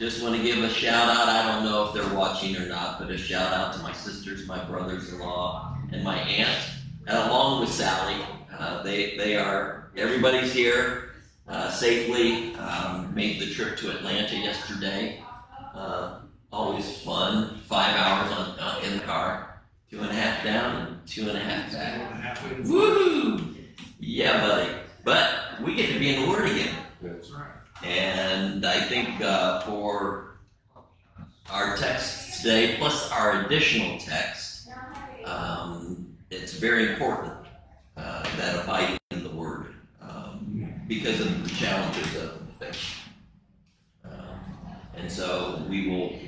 just want to give a shout out. I don't know if they're watching or not, but a shout out to my sisters, my brothers-in-law, and my aunt, and along with Sally. Uh, they they are everybody's here uh, safely. Um, made the trip to Atlanta yesterday. Uh, always fun. Five hours on uh, in the car, two and a half down and two and a half back. Woohoo! Yeah, buddy. But we get to be in the Word again. That's right. And I think uh, for our text today, plus our additional text, um, it's very important uh, that abiding in the Word um, because of the challenges of the faith. Um, and so we will.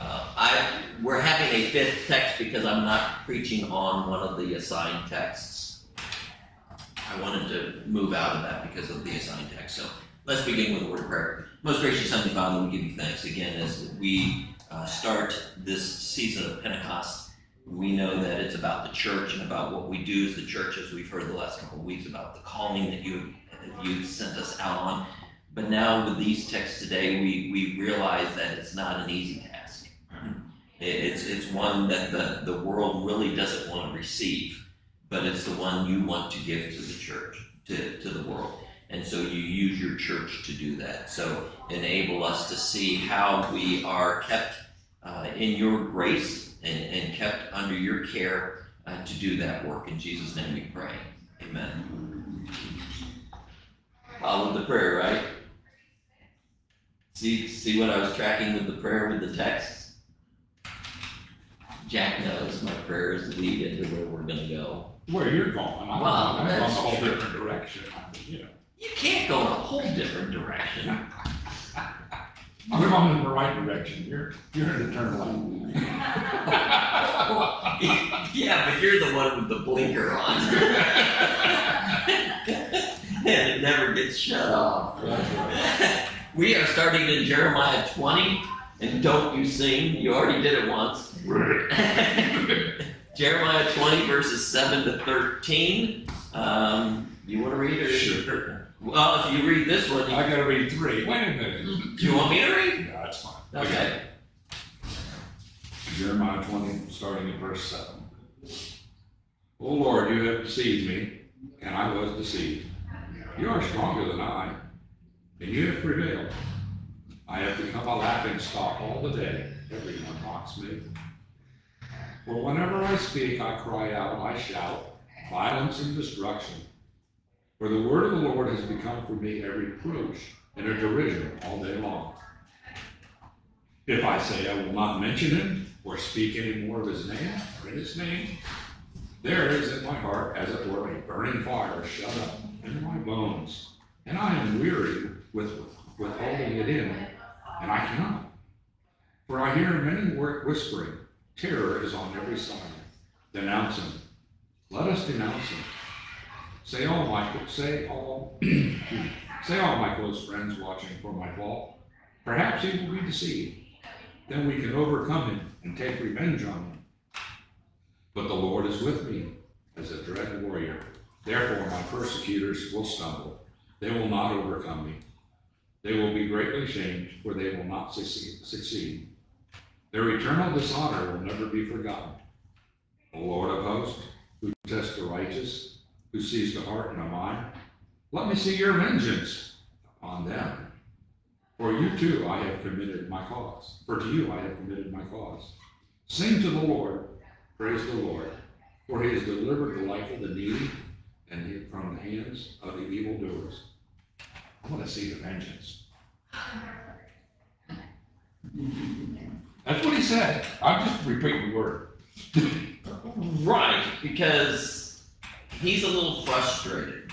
Uh, I we're having a fifth text because I'm not preaching on one of the assigned texts. I wanted to move out of that because of the assigned text. So Let's begin with a word of prayer. Most gracious Heavenly Father, we give you thanks again as we uh, start this season of Pentecost. We know that it's about the church and about what we do as the church, as we've heard the last couple of weeks about the calling that you you sent us out on. But now with these texts today, we, we realize that it's not an easy task. It's it's one that the, the world really doesn't want to receive, but it's the one you want to give to the church, to, to the world. And so you use your church to do that. So enable us to see how we are kept uh, in your grace and, and, kept under your care uh, to do that work. In Jesus' name we pray. Amen. Follow the prayer, right? See, see what I was tracking with the prayer with the text? Jack knows my prayers lead into where we're going to go. Where you're going. I'm, well, I'm going a whole different direction. You know. You can't go in a whole different direction. I'm going in the right direction. You're you're in the turn lane. yeah, but you're the one with the blinker on. and it never gets shut off. we are starting in Jeremiah 20, and don't you sing. You already did it once. Jeremiah 20, verses 7 to 13. Um, you want to read it? Sure. Well, if you read this one, you, I gotta read three. Wait a minute. do you want me to read? No, that's fine. Okay. Jeremiah 20, starting at verse 7. O Lord, you have deceived me, and I was deceived. You are stronger than I, and you have prevailed. I have become a laughing stock all the day. Everyone mocks me. For whenever I speak, I cry out, I shout, violence and destruction. For the word of the Lord has become for me a reproach and a derision all day long. If I say I will not mention him or speak any more of his name or in his name, there is in my heart, as it were, a burning fire shut up in my bones, and I am weary with, with holding it in, and I cannot. For I hear many whispering, terror is on every side. Denounce him. Let us denounce him. Say all my say all say all my close friends watching for my fall. Perhaps he will be deceived. Then we can overcome him and take revenge on him. But the Lord is with me as a dread warrior. Therefore my persecutors will stumble. They will not overcome me. They will be greatly shamed, for they will not succeed. Their eternal dishonor will never be forgotten. The Lord of hosts, who tests the righteous, who sees the heart and the mind. Let me see your vengeance upon them. For you too I have committed my cause. For to you I have committed my cause. Sing to the Lord, praise the Lord, for he has delivered the life of the needy and from the hands of the evildoers. I want to see the vengeance. That's what he said. I'm just repeating the word. right, because he's a little frustrated.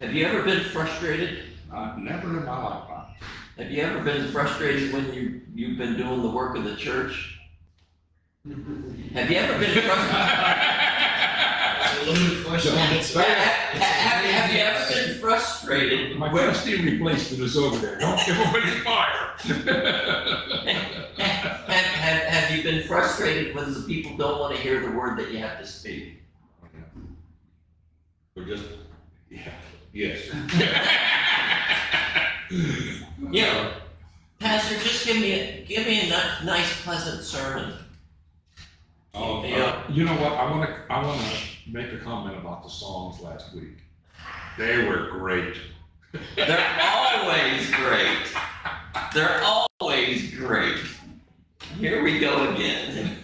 Have you ever been frustrated? Uh, never in my lifetime. Have you ever been frustrated when you, you've been doing the work of the church? Have you ever been frustrated? have, have, have you ever been frustrated? My trusty replacement is over there. Don't give away the fire. have, have, have you been frustrated when the people don't want to hear the word that you have to speak? Or just, yeah, yes. you know, Pastor, just give me a, give me a ni- nice, pleasant sermon. Oh, uh, Yeah. you know what? I want to. I want to make a comment about the songs last week. They were great. They're always great. They're always great. Here we go again.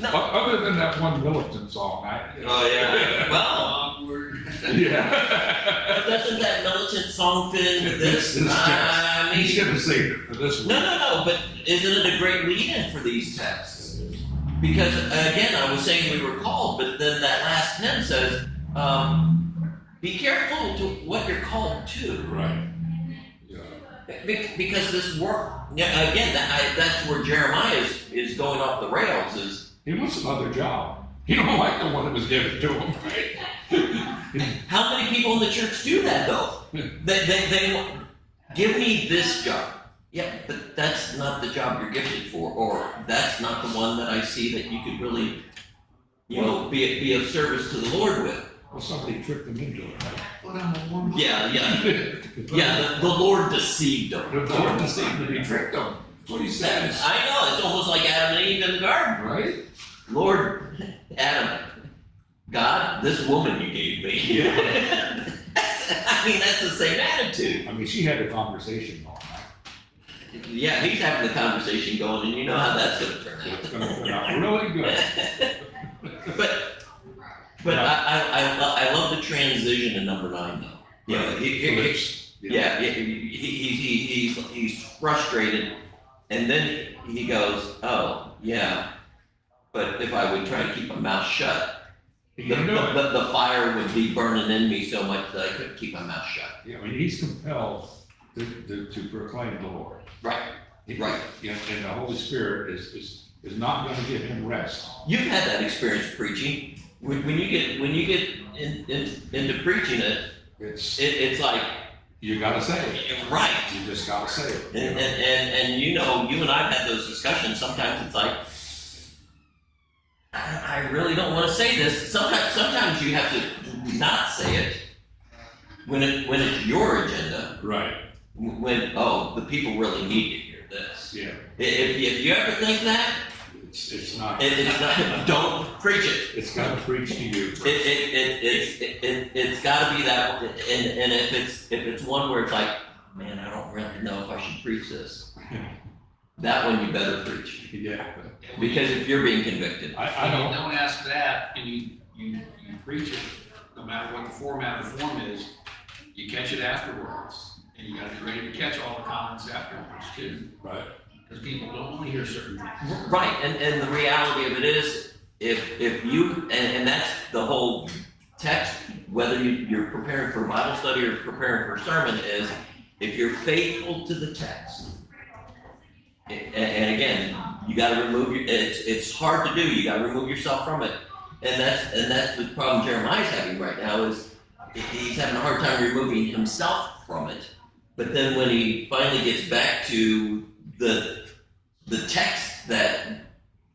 No. O- Other than that one militant song, I. Oh yeah. Well, Awkward. Yeah. doesn't that militant song fit into this? This I mean, should have saved it for this no, one. no, no. But isn't it a great lead-in for these texts? Because again, I was saying we were called, but then that last hymn says, um, "Be careful to what you're called to." Right. Yeah. Be- Because this work, yeah, again, that, I, that's where Jeremiah is, is going off the rails. Is He wants another job. He don't like the one that was given to him. Right. how many people in the church do that though? They, they, they want, give me this job. Yeah, but that's not the job you're gifted for, or that's not the one that I see that you could really, you know, be be of service to the Lord with. well, somebody tricked them into it. Right? Put on the warm. Yeah, yeah, yeah. The, the Lord deceived them. The Lord deceived them. be tricked him. That's what he says. I know it's almost like Adam and Eve in the garden. Right? Lord, Adam, God, this woman you gave me. I mean, that's the same attitude. I mean, she had a conversation going. Right? Yeah, he's having the conversation going, and you know how that's going to turn out. It's going to turn out really good. But, but I, I, I, I love the transition in number nine, though. You know, he, he, he- Flips. yeah, he, he, he, he, he's, he's frustrated, and then he goes, "Oh, yeah, but if I would try to keep my mouth shut, the, can do it. the, the fire would be burning in me so much that I couldn't keep my mouth shut." Yeah, I mean, he's compelled to, to, to proclaim the Lord. Right. He- Right. Yeah, and the Holy Spirit is, is, is not going to give him rest. You've had that experience preaching. When, when you get when you get in, in, into preaching it, It's, it, it's like you got to say it. right. You just got to say it. you And, know? and, and, and you know, you and I've had those discussions. Sometimes it's like, I, really don't want to say this. Sometimes, sometimes you have to not say it when it when it's your agenda. Right, When oh, the people really need to hear this. yeah. If, if you ever think that, It's, it's not, it, it's not, don't preach it. it's got to preach to you. It, it, it, it's, it, it, it's gotta be that, and, and if it's, if it's one where it's like, man, I don't really know if I should preach this. That one you better preach, Yeah, because if you're being convicted. I, I don't, don't ask that, and you, you, you preach it, no matter what the format or form is, you catch it afterwards. And you gotta be ready to catch all the comments afterwards too, right, because people don't wanna hear certain things. Right, and, and the reality of it is, if, if you, and, and that's the whole text, whether you, you're preparing for Bible study or preparing for sermon, is if you're faithful to the text, and, and again, you gotta remove your, it's, it's hard to do, you gotta remove yourself from it. And that's, and that's the problem Jeremiah's having right now is he's having a hard time removing himself from it. But then when he finally gets back to the, the text that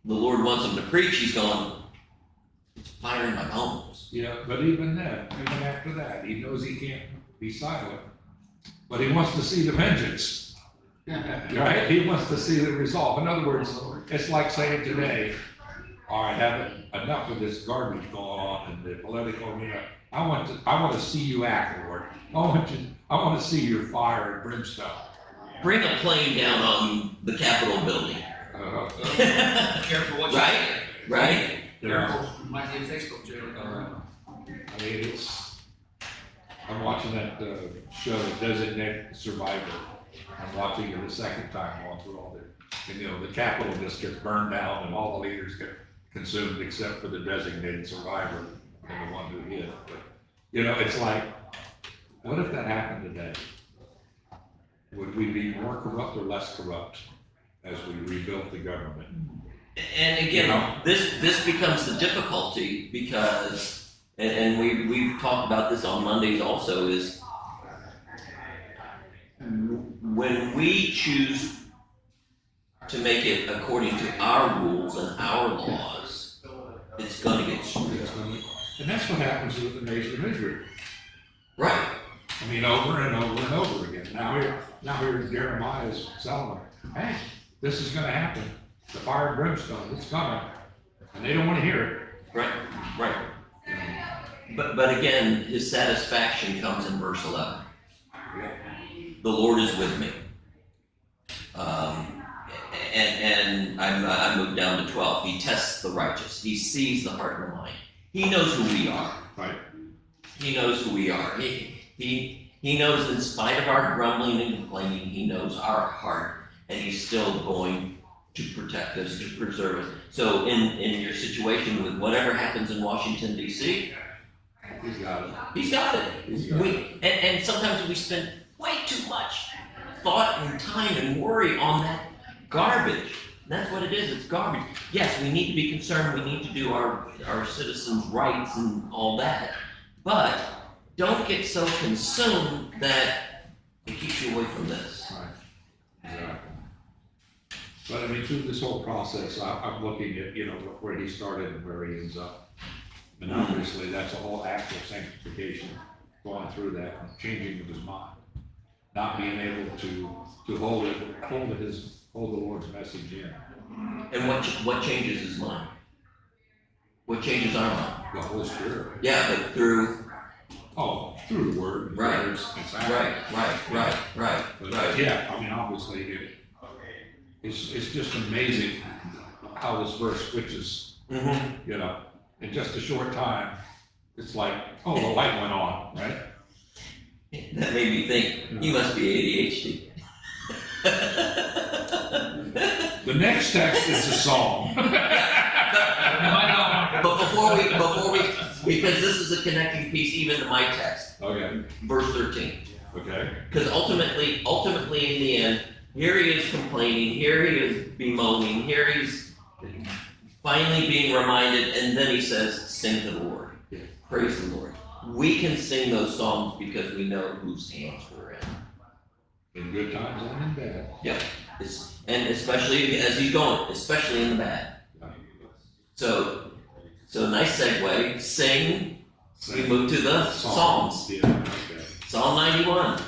the Lord wants him to preach, he's going, it's fire in my bones. yeah, but even then, even after that, he knows he can't be silent. But he wants to see the vengeance, right? He wants to see the resolve. In other words, it's like saying today, all right, have enough of this garbage going on in the political arena. I want to, I want to see you act, Lord. I want you, I want to see your fire and brimstone. Bring a plane down on the Capitol building. Uh, Careful what you. Right? Right? Careful, you might a Facebook jail. Uh, I mean, it's, I'm watching that, uh, show, Designated Survivor. I'm watching it the second time going through all the, and you know, the Capitol just gets burned down and all the leaders get consumed except for the designated survivor and the one who hid. But, you know, it's like, what if that happened today? Would we be more corrupt or less corrupt as we rebuilt the government? And again, this this becomes the difficulty because, and, and we we've talked about this on Mondays also is when we choose to make it according to our rules and our laws, it's going to get screwed up. And that's what happens with the nation of Israel. Right. I mean, over and over and over again. Now here, now here Jeremiah's telling hey, this is gonna happen. The fire and brimstone, it's coming. And they don't wanna hear it. Right, right. it. you know. But, but again, his satisfaction comes in verse 11. Yeah. The Lord is with me. Um, and and I'm, I moved down to 12. He tests the righteous, he sees the heart and the mind. He knows who we are. Right. He knows who we are. He, he, he knows, in spite of our grumbling and complaining, he knows our heart, and he's still going to protect us, to preserve us. So, in, in your situation with whatever happens in Washington, D.C., He's got it. He's got it. He's got We, it. and, and sometimes we spend way too much thought and time and worry on that garbage. That's what it is. It's garbage. Yes, we need to be concerned. We need to do our, our citizens' rights and all that. But don't get so consumed that it keeps you away from this. Right. Exactly. But I mean, through this whole process, I, I'm looking at, you know, where he started and where he ends up. And obviously, that's a whole act of sanctification, going through that, changing of his mind. Not being able to, to hold it, hold his, hold the Lord's message in, And what, ch- what changes his mind? What changes our mind? the Holy Spirit. Yeah, but through, Oh, through the word. Right. and sacrifice. right, right, right, right, But right. yeah, I mean, obviously, it, it's, it's just amazing how this verse switches, Mm-hmm. you know, in just a short time. It's like, oh, the light went on, right? That made me think, you must be ADHD. The next text is a song. You might not want But before we, before we, because this is a connecting piece even to my text, Okay, verse thirteen. okay, Because ultimately, ultimately in the end, here he is complaining, here he is bemoaning, here he's finally being reminded, and then he says, sing to the Lord. Praise the Lord. We can sing those songs because we know whose hands we're in. in good times and in bad. It's, and especially as he's going, especially in the bad. So, so nice segue. Sing. We move to the Psalms. Yeah, okay. Psalm 91.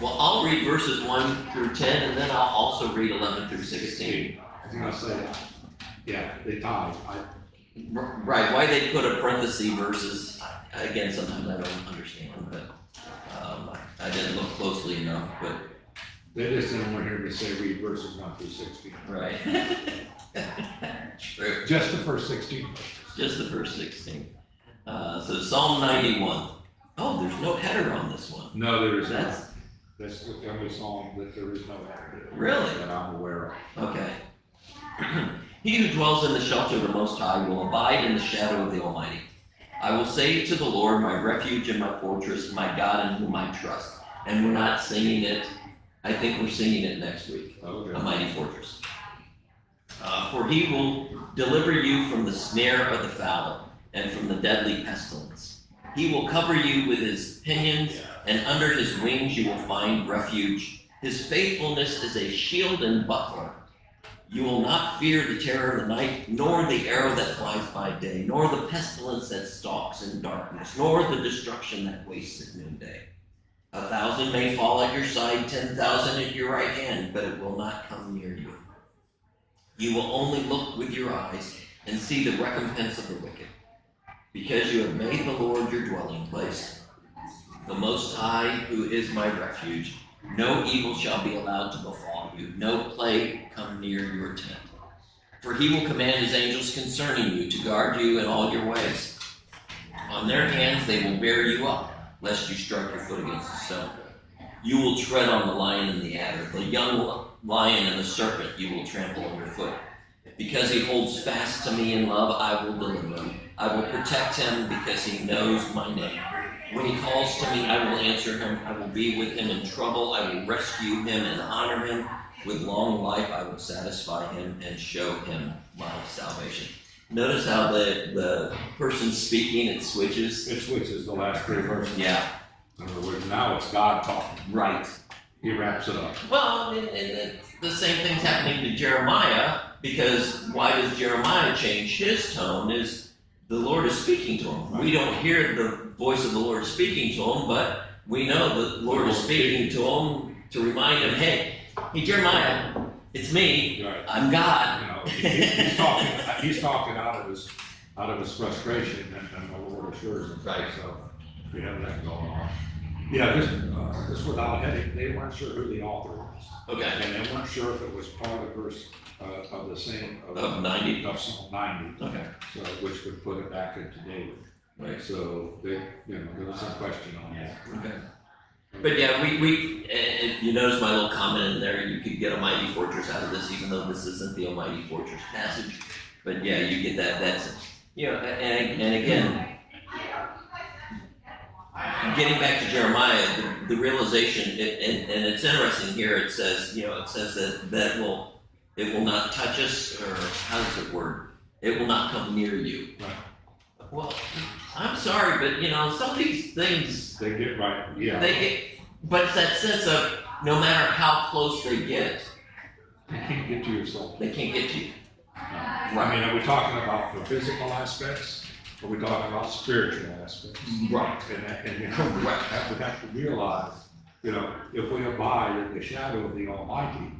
Well, I'll read verses 1 through 10, and then I'll also read 11 through 16. I was gonna say, that. yeah, they tied. I, R- Right, why they put a parenthesis versus, again, sometimes I don't understand, but um, I didn't look closely enough, but they just didn't want to hear me say read verses one through sixteen. Right. True. Just the first sixteen. Just the first 16. Uh, so Psalm 91. Oh, there's no header on this one. No, there is not. That's That's the only song that there is no after. Really? That I'm aware of. okay. He who dwells in the shelter of the Most High will abide in the shadow of the Almighty. I will say to the Lord, my refuge and my fortress, my God in whom I trust. And we're not singing it. I think we're singing it next week. a mighty fortress. Uh, for he will deliver you from the snare of the fowler and from the deadly pestilence. He will cover you with his pinions, and under his wings you will find refuge. His faithfulness is a shield and buckler. You will not fear the terror of the night, nor the arrow that flies by day, nor the pestilence that stalks in darkness, nor the destruction that wastes at noonday. A thousand may fall at your side, ten thousand at your right hand, but it will not come near you. You will only look with your eyes and see the recompense of the wicked. Because you have made the Lord your dwelling place, the Most High, who is my refuge, no evil shall be allowed to befall you, no plague come near your tent. For he will command his angels concerning you to guard you in all your ways. On their hands they will bear you up, lest you strike your foot against a stone. You will tread on the lion and the adder, the young lion and the serpent you will trample underfoot. Because he holds fast to me in love, I will deliver him. I will protect him because he knows my name. When he calls to me, I will answer him. I will be with him in trouble. I will rescue him and honor him. With long life, I will satisfy him and show him my salvation. Notice how the, the person speaking, it switches. It switches the last three verses. Yeah, In other words, now it's God talking. right. he wraps it up. Well, and, and the same thing's happening to Jeremiah because why does Jeremiah change his tone? Is the Lord is speaking to him. We don't hear the voice of the Lord speaking to him, but we know the Lord is speaking to him to remind him, hey, hey Jeremiah, it's me. Right. I'm God. You know, he- he's talking, he's talking out of his, out of his frustration and, and the Lord assures him. Right. So we have that going on. Yeah, this, uh, this without a heading, they weren't sure who the author was. Okay. And they weren't sure if it was part of verse, uh, of the same. Of 90. Of Psalm ninety, Okay. so, which would put it back into David. Right. So they, you know, there was some question on that. Okay. But yeah, we, we, if you notice my little comment in there, you could get a mighty fortress out of this, even though this isn't the Almighty Fortress passage. But yeah, you get that, that's, you know, and, and again, getting back to Jeremiah, the, the realization, it- and, and it's interesting here, it says, you know, it says that, that will, it will not touch us, or how does it word? It will not come near you. Right. Well, I'm sorry, but you know, some of these things, They get right, yeah. they get, but it's that sense of no matter how close they get, they can't get to your soul. they can't get to you. I mean, are we talking about the physical aspects? Are we talking about spiritual aspects? Right. And, that- and you know, we have we have to realize, you know, if we abide in the shadow of the Almighty,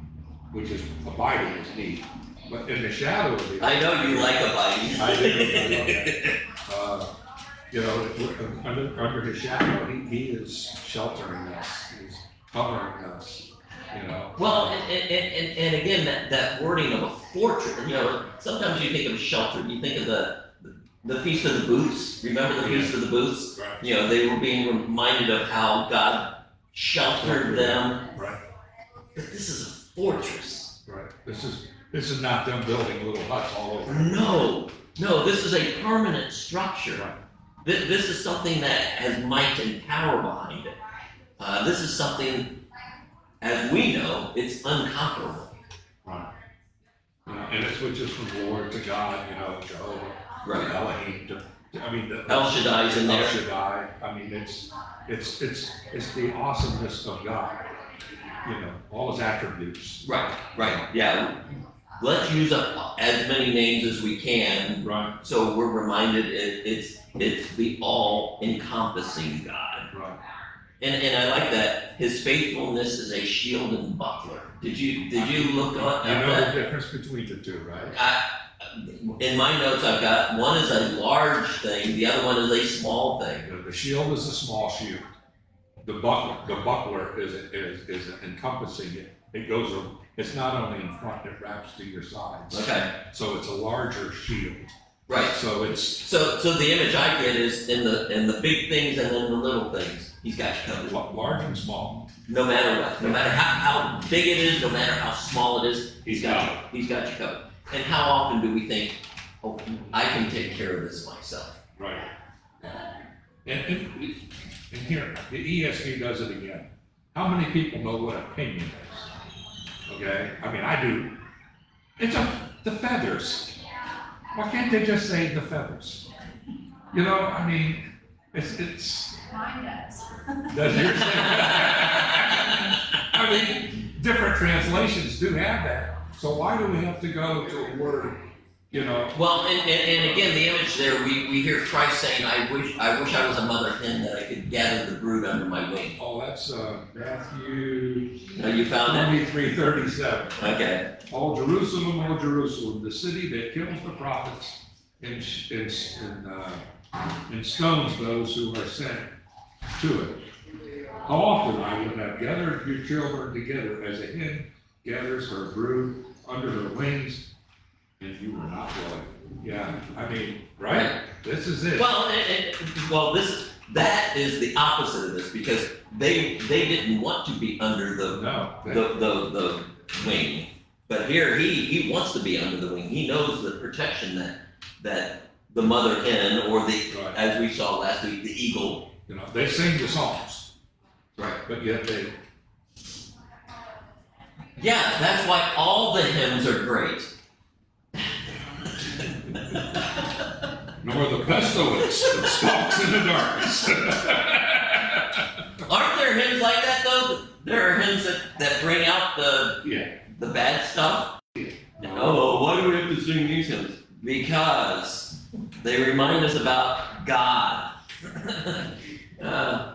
which is abiding is neat, but in the shadow of the. I know you like abiding. I do, I love that. Uh, You know, under, under his shadow, he, he is sheltering us, he's covering us, you know. Well, and, and, and, and again, that, that wording of a fortress, you know, sometimes you think of shelter, you think of the, the Feast of the Booths. Remember the Feast of the Booths? Right, You know, they were being reminded of how God sheltered them. right, But this is a fortress. right. This is, this is not them building little huts all over. No, no, this is a permanent structure. Right. This, this is something that has might and power behind it. Uh, this is something, as we know, it's unconquerable. Right. You know, and it switches from Lord to God, you know, Jehovah, Elohim to, I mean, the. El Shaddai's in El there. Shaddai, I mean, it's, it's, it's, it's the awesomeness of God, you know, all his attributes. Right, right, yeah. Let's use up as many names as we can, Right, so we're reminded it, it's, it's the all-encompassing God. right. And, and I like that, his faithfulness is a shield and buckler. Did you, did you look on You at know that? the difference between the two, right? I, in my notes, I've got, one is a large thing, the other one is a small thing. The- shield is a small shield. The buckler, the buckler is, is, is encompassing it. It goes, it's not only in front, it wraps to your sides. Okay, So it's a larger shield. right. So it's, So, so the image I get is in the, in the big things and then the little things, he's got you covered. large and small. No matter what, no matter how, how big it is, no matter how small it is, he's got you, he's got you covered. And how often do we think, oh, I can take care of this myself? Right. And, and, and here, the ESV does it again. How many people know what opinion is? Okay, I mean, I do. It's a, the feathers. Why can't they just say the feathers? You know, I mean, it's, it's, Mine does. does yours say? I mean, different translations do have that. So why do we have to go to a word, you know? Well, and, and, and again, the image there, we, we hear Christ saying, I wish, I wish I was a mother hen that I could gather the brood under my wing. Oh, that's, uh, Matthew Now, you found that? twenty-three thirty-seven. Okay, Oh, Jerusalem, oh, Jerusalem, the city that kills the prophets and, and, and, uh, and stones those who are sent to it. How often I would have gathered your children together as a hen gathers her brood under her wings, and you were not willing. Yeah, I mean, right? This is it. well, and, and, well, this, that is the opposite of this, because they, they didn't want to be under the No, the, that- the, the wing. But here, he, he wants to be under the wing. He knows the protection that, that the mother hen, or the, Right. as we saw last week, the eagle. you know, they sing the songs, Right. but yet they, Yeah, that's why all the hymns are great. nor the pestilence that stalks in the darkness. Aren't there hymns like that though? There are hymns that that bring out the yeah. the bad stuff. Oh, why do we have to sing these hymns? Because they remind us about God. uh,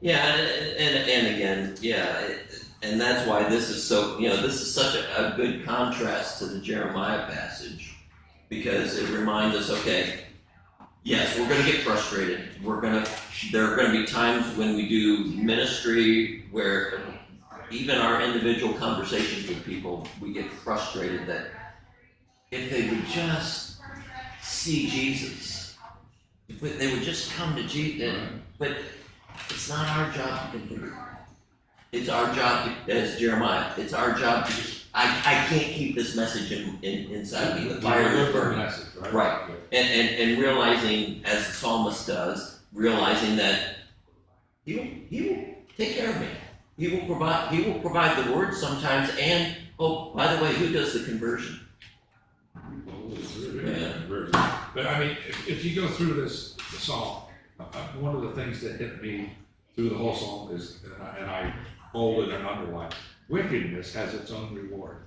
yeah, and, and, and again, yeah, it- and that's why this is so, you know, this is such a, a good contrast to the Jeremiah passage because it reminds us, okay, yes, we're going to get frustrated. We're going to, there are going to be times when we do ministry where even our individual conversations with people, we get frustrated that if they would just see Jesus, if they would just come to Jesus, but it's not our job to convert. It's our job, to, as Jeremiah, it's our job to just, I, I can't keep this message in, in, inside me. The fire is burning. message, right? Right. And, and, and realizing, as the psalmist does, realizing that he will, he will take care of me. He will provide, he will provide the word sometimes and, oh, by the way, who does the conversion? Yeah. But I mean, if, if you go through this, the psalm, uh, uh, one of the things that hit me through the whole psalm is, and I, and I bolded and underlined, wickedness has its own reward.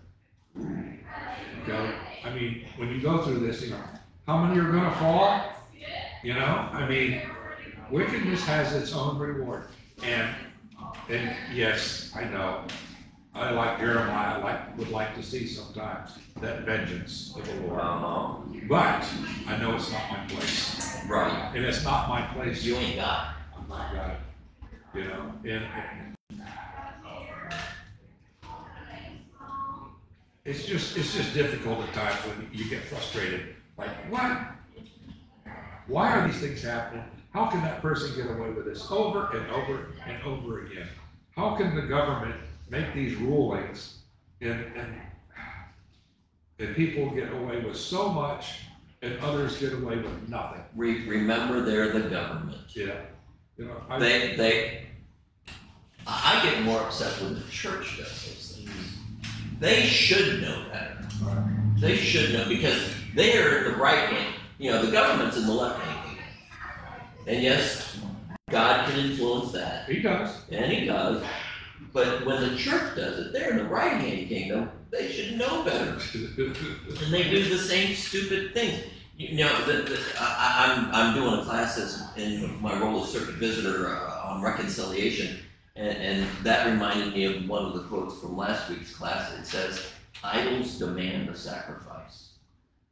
Okay, I mean, when you go through this, you know, how many are gonna fall? You know, I mean, wickedness has its own reward. And, and yes, I know, I like Jeremiah, I like, would like to see sometimes that vengeance of the Lord. Um, But I know it's not my place, right. and it's not my place. You ain't got. I'm not got you know, and, and it's just, it's just difficult at times when you get frustrated, like, what? Why are these things happening? How can that person get away with this over and over and over again? How can the government make these rulings and, and, and people get away with so much and others get away with nothing? Re- remember, they're the government. Yeah. You know, I, They, they, I get more upset when the church does those things. They should know better. They should know because they are the right hand. You know, the government's in the left hand. And yes, God can influence that, he does. and He does. But when the church does it, they're in the right hand kingdom. They should know better, and they do the same stupid things. You know, the, the, I, I- I'm I'm doing a class in my role as circuit visitor uh, on reconciliation, and, and that reminded me of one of the quotes from last week's class. It says, "Idols demand a sacrifice."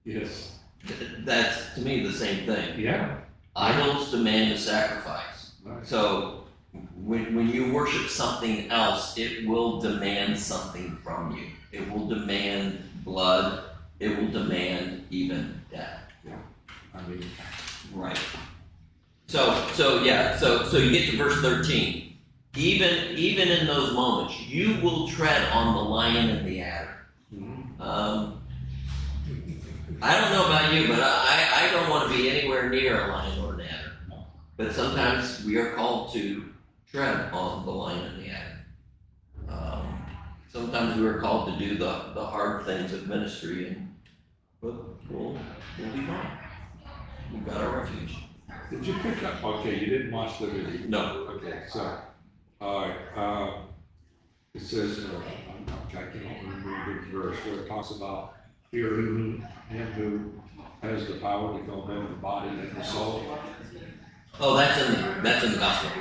Yes. Th- That's to me the same thing. Yeah. Idols demand a sacrifice. Right. So when, when you worship something else, it will demand something from you. It will demand blood. It will demand even death. I mean, Right. So so yeah. So so you get to verse thirteen. Even even in those moments, you will tread on the lion and the adder. Um, I don't know about you, but I, I don't want to be anywhere near a lion or an adder. But sometimes we are called to tread on the lion and the adder. Um, sometimes we are called to do the, the hard things of ministry, and but we'll, we'll be fine. We've got our refuge. did you pick up? Okay, you didn't watch the video. No. Okay, so, all right, uh, it says, uh, I'm, I can't remember the verse where it talks about fearing him who has the power to go both the body and the soul. Oh, that's in the that's in the gospel.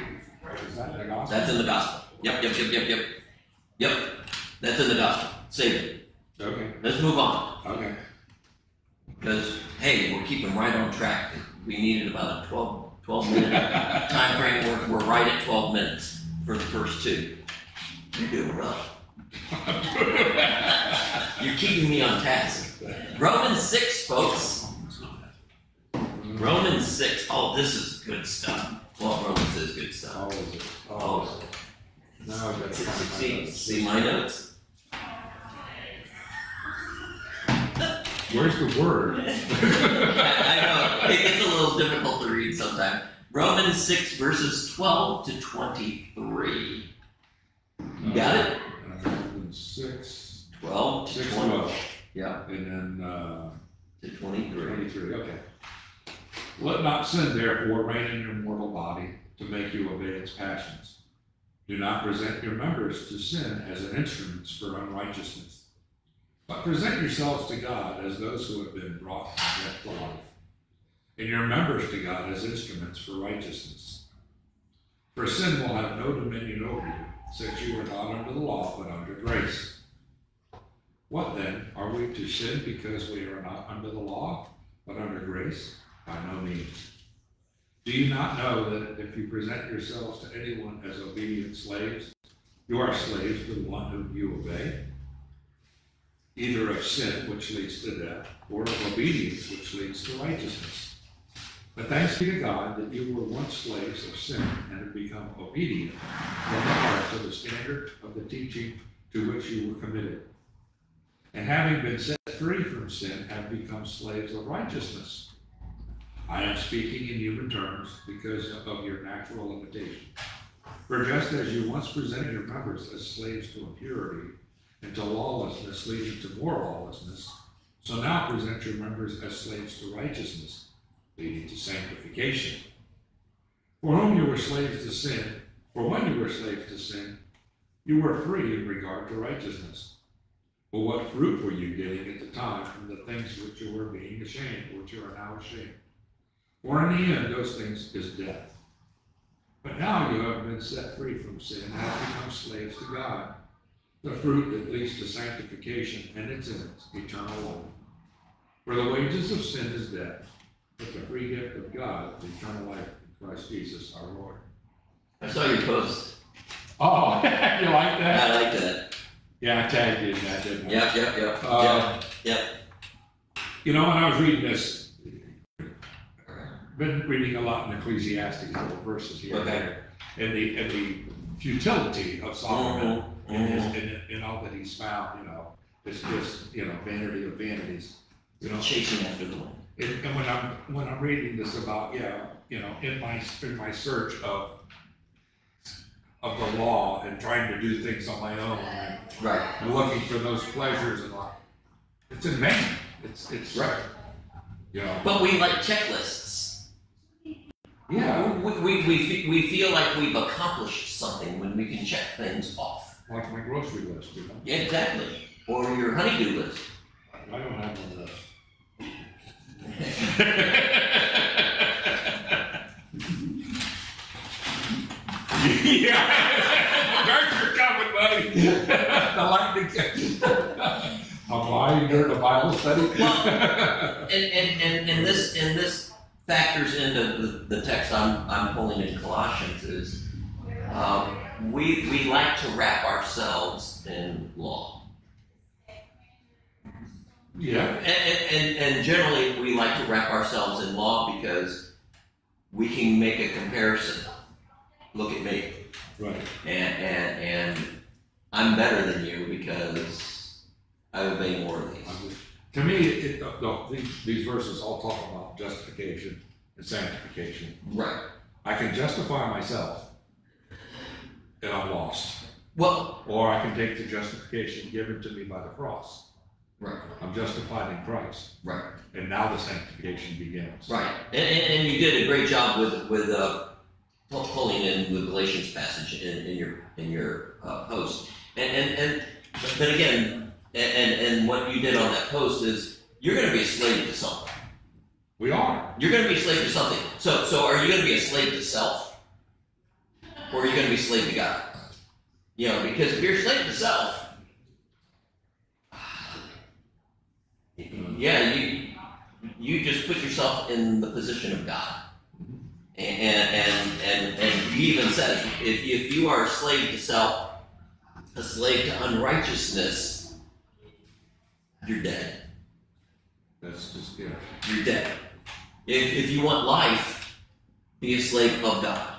Is that the gospel? That's in the gospel. Yep, yep, yep, yep, yep. Yep. That's in the gospel. Save it. Okay, Let's move on. okay. Because, hey, we're keeping right on track. We needed about a 12, 12 minute time frame. We're, we're right at 12 minutes for the first two. You're doing rough. You're keeping me on task. Romans 6, folks. Romans 6. Oh, this is good stuff. Well, Romans is good stuff. Is it? Oh, Oh, now I've got to see, see my notes? Where's the word? I know, it gets a little difficult to read sometimes. Romans 6, verses 12 to 23. You got it? Uh, Six, 12 to six, 20. twelve, Yeah, and then, uh, to 23. Twenty-three, okay. Let not sin therefore reign in your mortal body to make you obey its passions. Do not present your members to sin as an instruments for unrighteousness, But present yourselves to God as those who have been brought from death to life, and your members to God as instruments for righteousness. For sin will have no dominion over you, since you are not under the law, but under grace. What then? Are we to sin because we are not under the law, but under grace? By no means. Do you not know that if you present yourselves to anyone as obedient slaves, you are slaves to the one whom you obey? Either of sin, which leads to death, or of obedience, which leads to righteousness. But thanks be to God that you were once slaves of sin and have become obedient from the heart to the standard of the teaching to which you were committed. And having been set free from sin, have become slaves of righteousness. I am speaking in human terms because of your natural limitation. For just as you once presented your members as slaves to impurity and to lawlessness, leading to more lawlessness, so now present your members as slaves to righteousness, leading to sanctification. For whom you were slaves to sin, for when you were slaves to sin, you were free in regard to righteousness. But what fruit were you getting at the time from the things which you were being ashamed, which you are now ashamed? For in the end, those things is death. But now you have been set free from sin and have become slaves to God. The fruit that leads to sanctification and its ends, eternal life. For the wages of sin is death, but the free gift of God eternal life in Christ Jesus our Lord. I saw your post. Oh, you like that? I like that. Yeah, I tagged you in that, didn't I? Yep, yep, yep, yep. Uh, yep. You know, when I was reading this, been reading a lot in Ecclesiastes, little verses here and Okay. there, and the and the futility of Solomon Mhm, in, his, in, in all that he's found. You know, it's just you know vanity of vanities. You know, Chasing after the wind. And, and when I'm when I'm reading this about yeah, you know, in my in my search of of the law and trying to do things on my own and Right. looking for those pleasures and all. It's in vain. It's it's Right. You know. But we like checklists. Yeah. We, we, we, fe- we feel like we've accomplished something when we can check things off. Like my grocery list, you know. Yeah, exactly. Or your honeydew list. I don't have one of those. Yeah. Darts are coming, buddy. the lightning. I'm lying during the Bible study. And, and, and, and this, and this factors into the, the text I'm, I'm pulling in Colossians is, um, we, we like to wrap ourselves in law. Yeah. And, and, and, generally, we like to wrap ourselves in law because we can make a comparison. Look at me. Right. And, and, and I'm better than you because I obey more of these. To me, it, it, no, these, these verses all talk about justification and sanctification. Right. I can justify myself and I'm lost. Well, Or I can take the justification given to me by the cross. Right, I'm justified in Christ. right, And now the sanctification begins. right. And, and, and you did a great job with, with, uh, pulling in the Galatians passage in, in your, in your, uh, post. And, and, and, but- again, and, and, and what you did on that post is, you're gonna be a slave to something. We are. You're gonna be a slave to something. So, so are you gonna be a slave to self? Or are you gonna be a slave to God? You know, because if you're a slave to self, yeah, you, you just put yourself in the position of God. And, and, and, and he even says, if, if you are a slave to self, a slave to unrighteousness, you're dead. That's just, yeah. You're dead. If, if you want life, be a slave of God.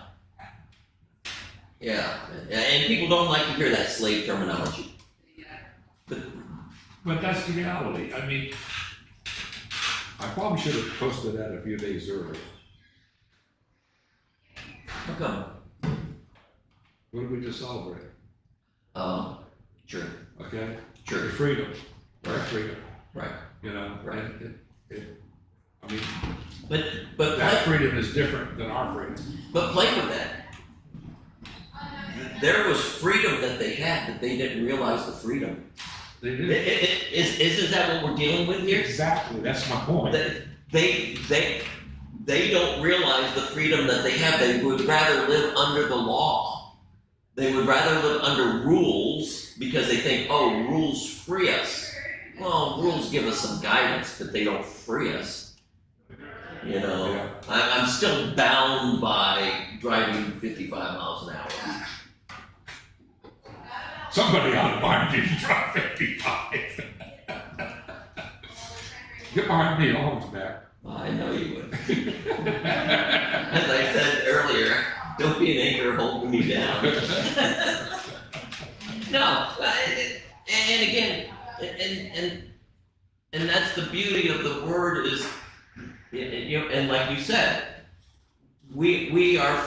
Yeah, and people don't like to hear that slave terminology. But But that's the reality. I mean, I probably should have posted that a few days earlier. how come? What did we just celebrate? Um, sure, Okay? sure, The freedom. Right, freedom. right. You know? Right. It, it, I mean, But but that play, freedom is different than our freedom. but play with that. There was freedom that they had, but they didn't realize the freedom. They I- do. I- I- Is, isn't that what we're dealing with here? Exactly, that's my point. They, they, they, they don't realize the freedom that they have. They would rather live under the law. They would rather live under rules because they think, oh, rules free us. Well, rules give us some guidance, but they don't free us. You know, Yeah. I, I'm still bound by driving 55 miles an hour. Somebody out of mind didn't drive fifty-five. Get behind me, I'll hold you back. I know you would. As I said earlier, don't be an anchor holding me down. no, and again, and and and that's the beauty of the word is, you know, and like you said, we we are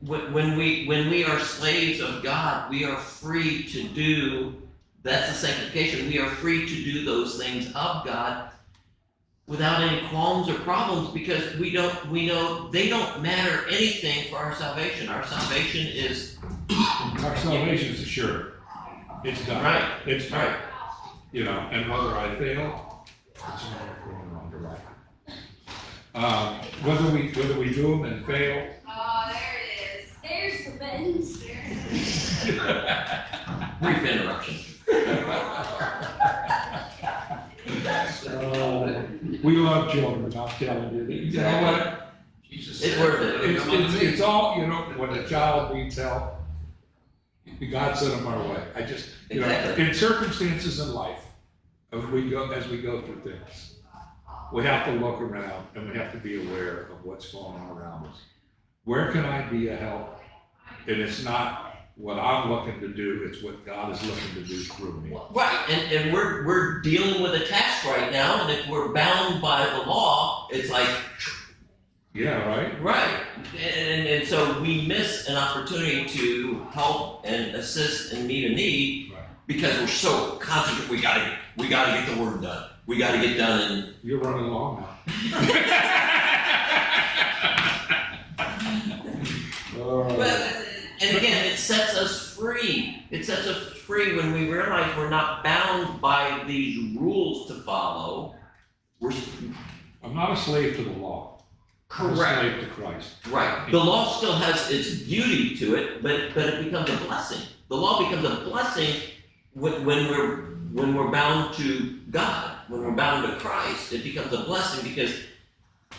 when when we when we are slaves of God, we are free to do. That's the sanctification. We are free to do those things of God without any qualms or problems because we don't we know they don't matter anything for our salvation. Our salvation is Our salvation's assured. It's done. right, It's right. right. You know, and whether I fail, it's not going wrong to right. Um, whether we, whether we do them and fail, Oh, there it is. There's the bends. Brief interruption. Uh, we love children, I'm telling you. You know what? Jesus It's said, worth it. It's, it's, it's all, you know, when a child needs help, God sent them our way. I just, you know, Exactly. in circumstances in life, as we go, as we go through things, we have to look around and we have to be aware of what's going on around us. Where can I be a help? And it's not what I'm looking to do, it's what God is looking to do through me. Right, and, and we're we're dealing with a task right now, and if we're bound by the law, it's like Yeah, right? right, and and so we miss an opportunity to help and assist and meet a need Right. because we're so concentrated. We gotta we gotta get the work done. We gotta get done in You're running along now. Well, Uh, and again, it sets us free. It sets us free when we realize we're not bound by these rules to follow. We're I'm not a slave to the law. Correct. I'm a slave to Christ. right. The law still has its beauty to it, but but it becomes a blessing. The law becomes a blessing when, when we're when we're bound to God. When we're bound to Christ, it becomes a blessing because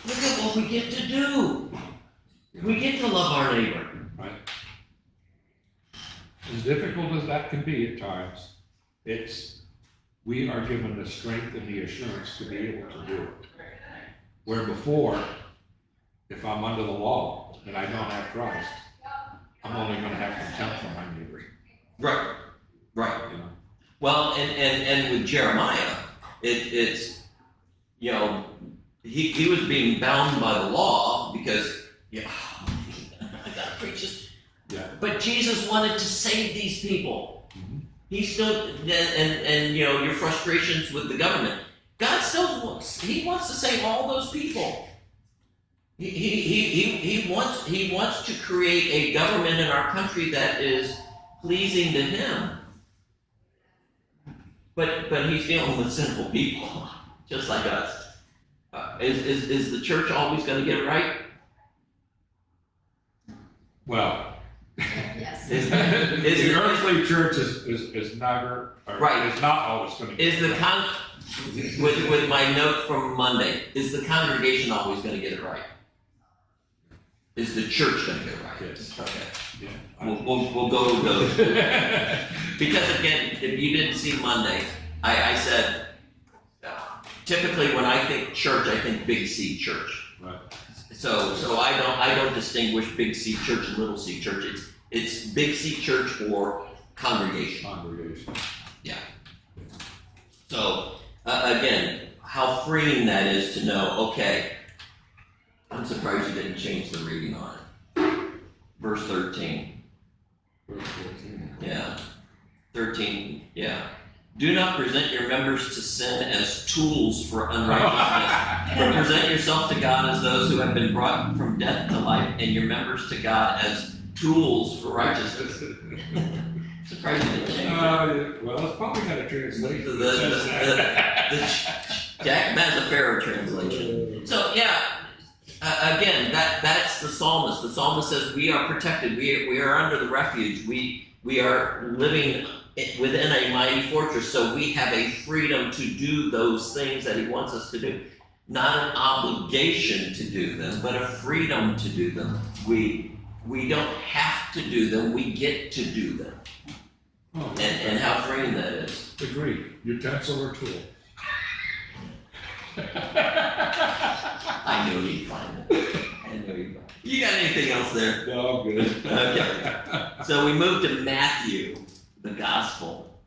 look at what we get to do. We get to love our neighbor. As difficult as that can be at times, it's, we are given the strength and the assurance to be able to do it. Where before, if I'm under the law and I don't have Christ, I'm only gonna have contempt for my neighbor, Right. Right. you know? Well, and, and, and with Jeremiah, it, it's, you know, he, he was being bound by the law because, yeah, I gotta preach this. Yeah. But Jesus wanted to save these people. Mhm. He still, and, and, and, you know, your frustrations with the government. God still wants, he wants to save all those people. He, he, he, he, wants, he wants to create a government in our country that is pleasing to him. But but he's dealing with sinful people, just like us. Uh, is, is is the church always going to get it right? Well. Is, is, the earthly church is, is, is never, or Right. is not always gonna. get is the con with with my note from Monday? Is the congregation always going to get it right? Is the church going to get it right? Yes. Okay. Yeah. We'll, we'll, we'll go with those. Because again, if you didn't see Monday, I, I said, uh, typically when I think church, I think big C church. Right. So, so I don't, I don't distinguish big C church and little C church. It's, it's big C church or congregation. Congregation. Yeah. So, uh, again, how freeing that is to know, okay, I'm surprised you didn't change the reading on it. Verse thirteen. Verse 14. Yeah. 13, yeah. Do not present your members to sin as tools for unrighteousness, but present yourself to God as those who have been brought from death to life, and your members to God as tools for righteousness. Surprisingly, they changed it. Uh, well, it's probably got a translation. the, that says the, the Jack Mazzaferro translation. So yeah, uh, again, that that's the psalmist. The psalmist says we are protected. We we are under the refuge. We we are living within a mighty fortress. So we have a freedom to do those things that He wants us to do. Not an obligation to do them, but a freedom to do them. We we don't have to do them. We get to do them. Oh, And and how freeing that is. Agreed, utensil or tool. I knew he'd find it. I knew he'd find it. You got anything else there? No, I'm good. Okay. So we move to Matthew, the gospel.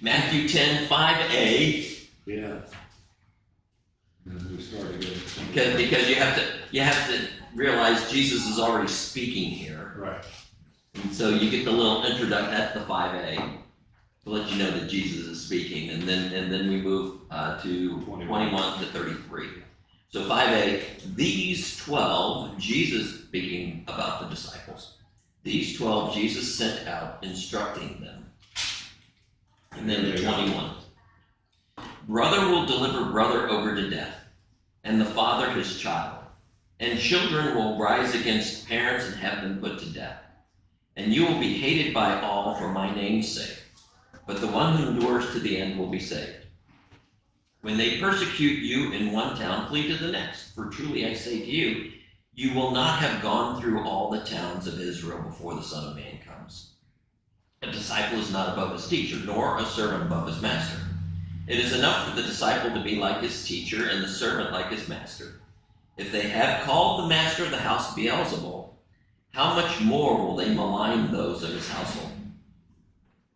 Matthew 10, 5a, Yeah. And we started again. because, because you have to you have to realize Jesus is already speaking here. Right, And so you get the little introduction at the 5a to let you know that Jesus is speaking, and then and then we move uh, to 21. 21 to 33. So 5a, these 12, Jesus speaking about the disciples, these 12 Jesus sent out instructing them. And then to 21. Brother will deliver brother over to death, and the father his child. And children will rise against parents and have them put to death. And you will be hated by all for my name's sake, but the one who endures to the end will be saved. When they persecute you in one town, flee to the next. For truly I say to you, you will not have gone through all the towns of Israel before the Son of Man comes. A disciple is not above his teacher, nor a servant above his master. It is enough for the disciple to be like his teacher, and the servant like his master. If they have called the master of the house Beelzebul, how much more will they malign those of his household?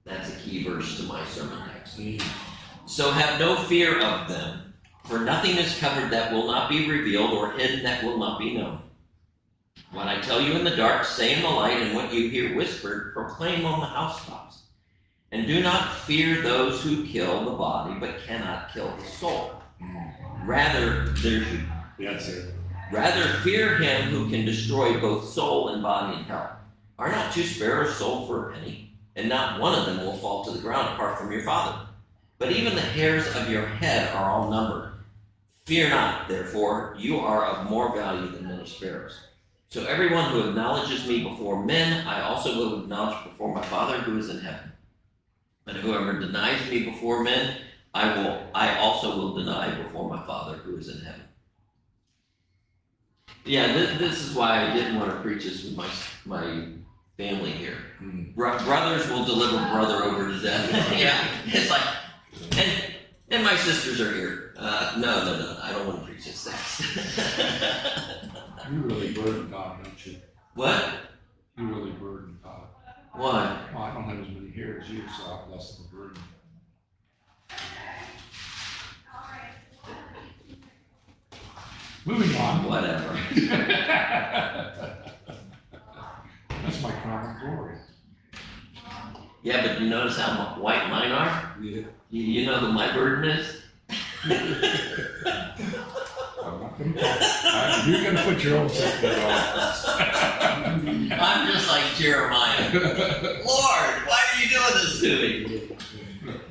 That's a key verse to my sermon text. So have no fear of them, for nothing is covered that will not be revealed, or hidden that will not be known. What I tell you in the dark, say in the light, and what you hear whispered, proclaim on the housetops. And do not fear those who kill the body, but cannot kill the soul. Rather, there should that's it. Rather fear him who can destroy both soul and body in hell. Are not two sparrows sold for a penny? And not one of them will fall to the ground apart from your Father. But even the hairs of your head are all numbered. Fear not, therefore, you are of more value than many sparrows. So everyone who acknowledges me before men, I also will acknowledge before my Father who is in heaven. And whoever denies me before men, I will I also will deny before my Father who is in heaven. Yeah, this, this is why I didn't want to preach this with my my family here. Hmm. Bro- brothers will deliver brother over to death. yeah, it's like, and and my sisters are here. Uh, no, no, no, I don't want to preach this text. You really burden God, don't you? what? You really burden God. Why? Well, I don't have as many hair as you, so I have less of a burden. Moving on. Whatever. That's my common glory. Yeah, but you notice how white mine are? Yeah. You, you know that my burden is? I'm not gonna You're gonna put your own self in I'm just like Jeremiah. Lord, why are you doing this to me?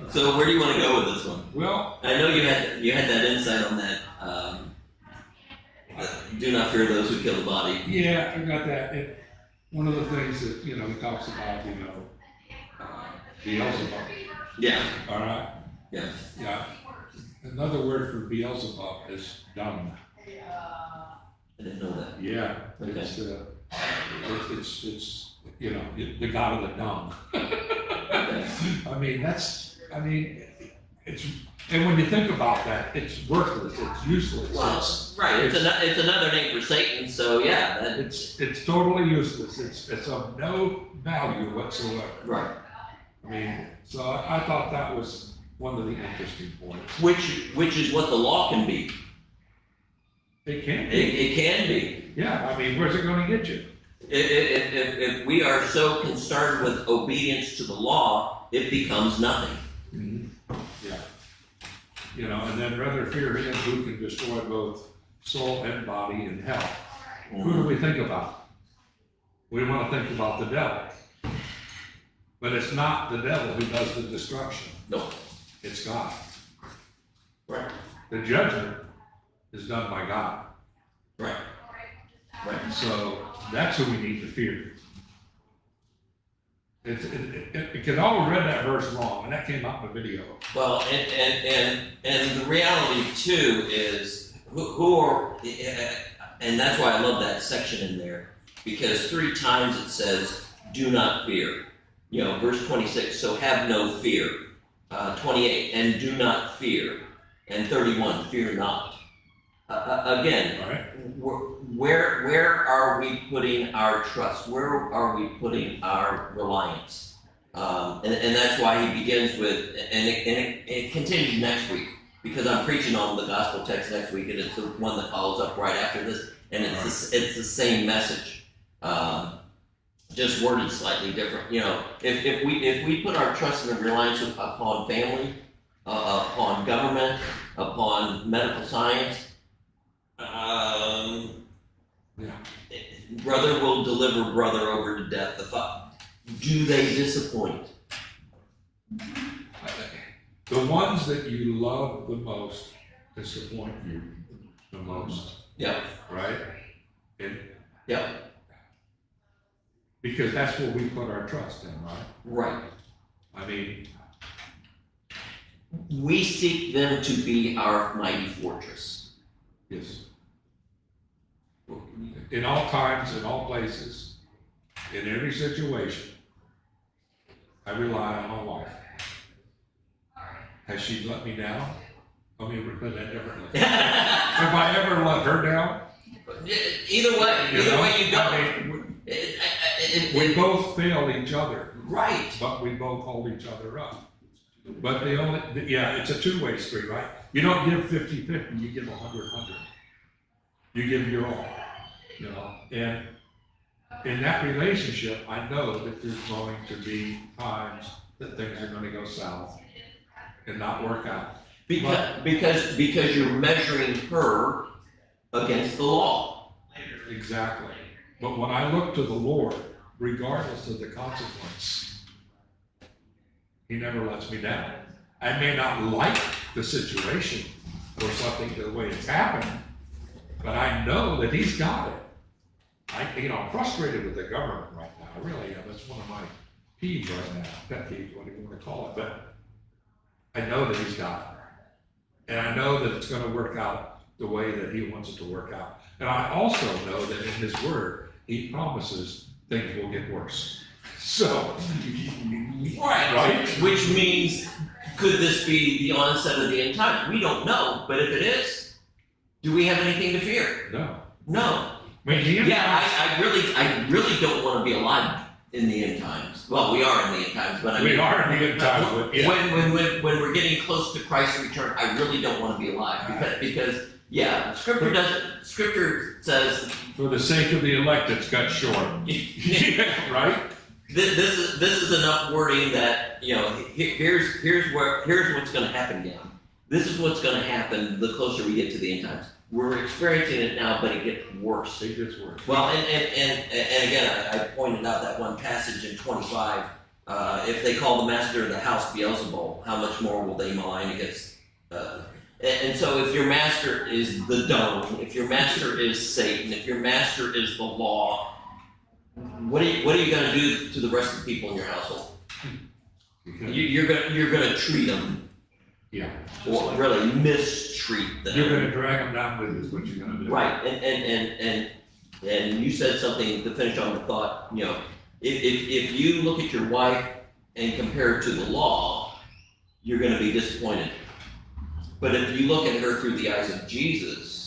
So where do you want to go with this one? Well, I know you had you had that insight on that. Um, do not fear those who kill the body. yeah, I got that. And one of the things that, you know, he talks about, you know, uh, Beelzebub, Yeah, all right? yeah. Yeah. Another word for Beelzebub is dumb. I didn't know that. Yeah, Okay. it's, uh, it's, it's, it's, you know, the god of the dumb. I mean, that's, I mean, it's, and when you think about that, it's worthless, it's useless. Well, It's, right. It's, an, it's another name for Satan. So yeah, that, it's, it's totally useless. It's, it's of no value whatsoever. right. I mean, so I, I thought that was one of the interesting points. Which which is what the law can be. It can be, it can be. yeah, I mean, where's it gonna get you? If, if, if, if we are so concerned with obedience to the law, it becomes nothing. Mm-hmm. Yeah. You know, and then rather fear him who can destroy both soul and body in hell. Who do we think about? we want to think about the devil. But it's not the devil who does the destruction, No, it's God. right, The judgment is done by God. right, right. So that's who we need to fear. It's, it, it, because I always read that verse wrong, and that came out in the video. Well, and, and, and, and the reality too is who, who are, and that's why I love that section in there, because three times it says, do not fear. You know, verse 26, so have no fear. Uh, 28, and do not fear. And 31, fear not. Uh, Uh, again, Right? Wh- where where are we putting our trust? Where are we putting our reliance? Um, and, and that's why he begins with, and it, and it, it continues next week because I'm preaching on the gospel text next week, and it's the one that follows up right after this, and it's the, it's the same message, um, just worded slightly different. You know, if, if we if we put our trust and reliance upon family, uh, upon government, upon medical science, um, Yeah. Brother will deliver brother over to death. The fu- do they disappoint? The ones that you love the most disappoint you the most, Yeah. right? And yep, because that's where we put our trust in, right? right. I mean, We seek them to be our mighty fortress. yes. In all times, in all places, in every situation, I rely on my wife. Has she let me down? Let me put that differently. Have I ever let her down? either way, You either know? way you go. I mean, It- it- we both fail each other, right. but we both hold each other up. But the only, yeah, it's a two-way street, right? You don't give 50-50, you give 100-100. You give your all, you know? And in that relationship, I know that there's going to be times that things are gonna go south and not work out. Because because because you're measuring her against the law. Exactly. But when I look to the Lord, regardless of the consequence, He never lets me down. I may not like the situation or something the way it's happening, but I know that He's got it. I, you know, I'm frustrated with the government right now. I really am. That's one of my peeves right now, pet peeves, whatever you want to call it. But I know that He's got it. And I know that it's going to work out the way that He wants it to work out. And I also know that in His Word, He promises things will get worse. So, Right. Right. Which means, could this be the onset of the end time? We don't know, but if it is, do we have anything to fear? no. No. The Yeah, I, I really, I really don't want to be alive in the end times. Well, we are in the end times, but I mean, we are in the end times, but yeah. when, when, when, when we're getting close to Christ's return, I really don't want to be alive because, because, yeah, Scripture doesn't. Scripture says For the sake of the elect, it's cut short. Yeah, right? This, this is this is enough wording that you know. he- Here's here's where here's what's going to happen, now. This is what's going to happen the closer we get to the end times. We're experiencing it now, but it gets worse. It gets worse. Well, and and and, and again, I, I pointed out that one passage in 25. Uh, if they call the master of the house Beelzebul, how much more will they malign against? Uh, and, and so, if your master is the dome, if your master is Satan, if your master is the law, what are you, what are you going to do to the rest of the people in your household? You, you're going you're going to treat them, yeah. or really mistreat them. You're gonna drag them down with you is what you're gonna do. Right, and, and, and, and, and you said something to finish on the thought, you know, if, if, if you look at your wife and compare it to the law, you're gonna be disappointed. But if you look at her through the eyes of Jesus,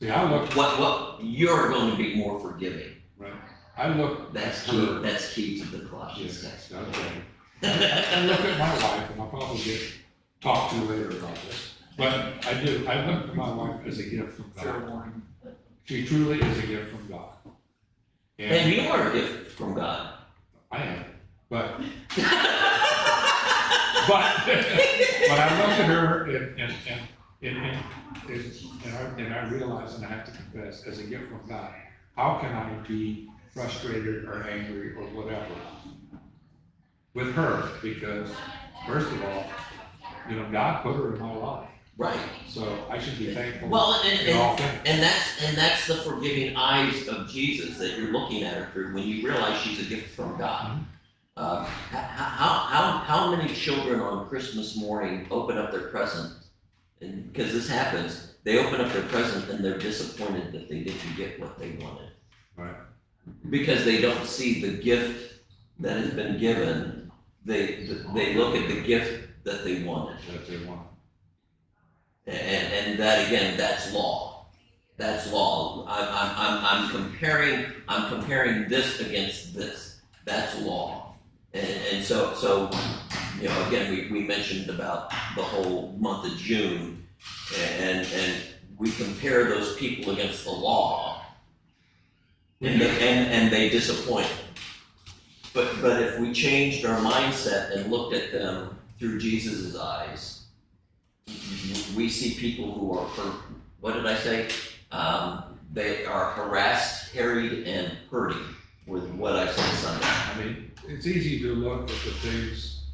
See, I look, what, what, you're going to be more forgiving. right, I look, That's key, that's key to the Colossians yes, text. okay. I look at my wife, and I'll probably get talked to later about this, but I do, I look at my wife as a gift from Fair God. warning. She truly is a gift from God. And And you are a gift from God. I am, but, but, but I look at her and, and, and, and, and, and I, and I realize, and I have to confess, as a gift from God, how can I be frustrated or angry or whatever with her? Because first of all, you know, God put her in my life, Right. so I should be thankful Well, and, and, and that's and that's the forgiving eyes of Jesus that you're looking at her through when you realize she's a gift from God. Uh, how, how, how, how many children on Christmas morning open up their present, and because this happens, they open up their present and they're disappointed that they didn't get what they wanted. Right. Because they don't see the gift that has been given. They they look at the gift that they wanted. That they want. And, and that again, that's law. That's law. I'm, I'm, I'm, I'm comparing, I'm comparing this against this. That's law. And, and so, so, you know, again, we, we mentioned about the whole month of June and, and we compare those people against the law and, they- and, and they disappoint. But, but if we changed our mindset and looked at them through Jesus' eyes, we see people who are, what did I say? Um, they are harassed, harried, and hurting with what I said Sunday. I mean, it's easy to look at the things,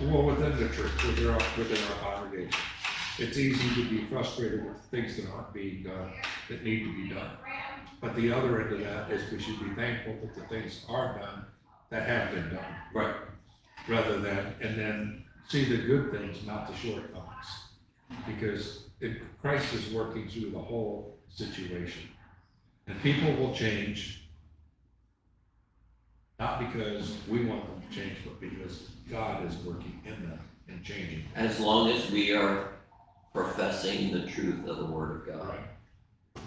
well, within the church, within our, within our congregation. It's easy to be frustrated with things that aren't being done, that need to be done. But the other end of that is we should be thankful that the things are done that have been done. Right. Rather than, and then see the good things, not the shortcomings. Because it, Christ is working through the whole situation. And people will change, not because we want them to change, but because God is working in them and changing. As long as we are professing the truth of the Word of God. Right.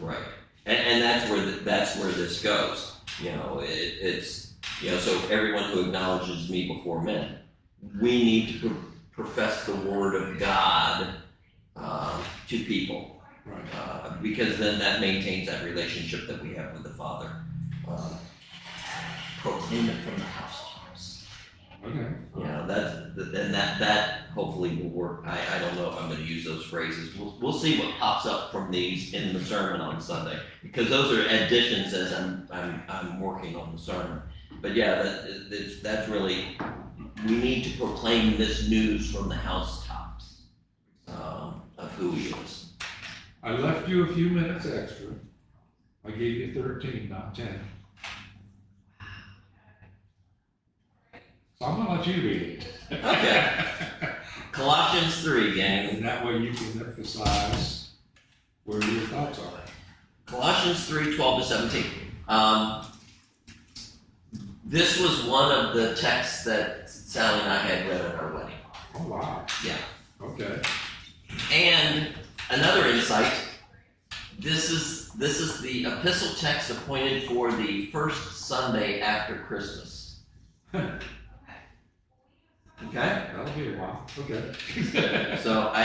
Right. And, and that's where, the, that's where this goes. You know, it, it's, you know, so everyone who acknowledges me before men, we need to pro- profess the Word of God uh, to people. Right. uh, because then that maintains that relationship that we have with the Father. Uh, proclaim it from the housetops. Okay. You know, that's then that that hopefully will work. I, I don't know if I'm going to use those phrases. We'll we'll see what pops up from these in the sermon on Sunday because those are additions as I'm I'm I'm working on the sermon. But yeah, that it's, that's really we need to proclaim this news from the housetops um, of who He is. I left you a few minutes extra. I gave you thirteen, not ten. So I'm gonna let you read it. Okay. Colossians 3, gang. And that way you can emphasize where your thoughts are. Colossians 3, 12 to 17. Um, this was one of the texts that Sally and I had read at our wedding. Oh, wow. Yeah. Okay. And another insight, this is this is the epistle text appointed for the first Sunday after Christmas. Okay? That'll be a while. Okay. So I